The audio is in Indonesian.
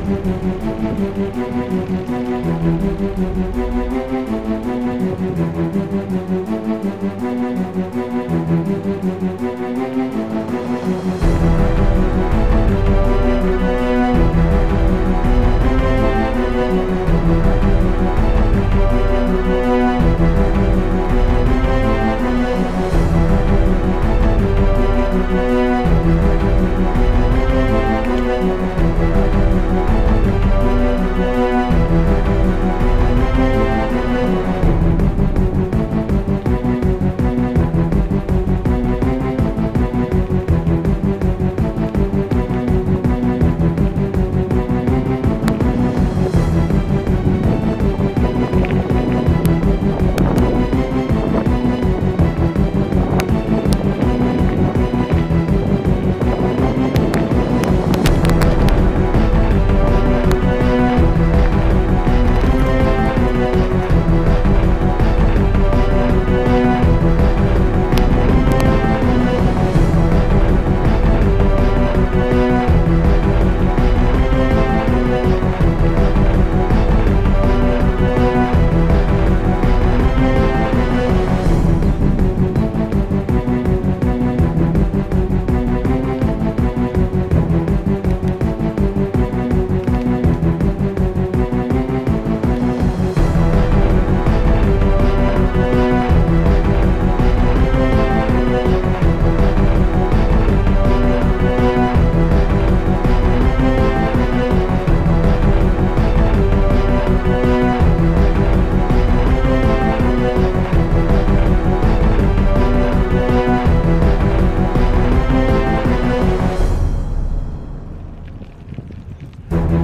Thank you.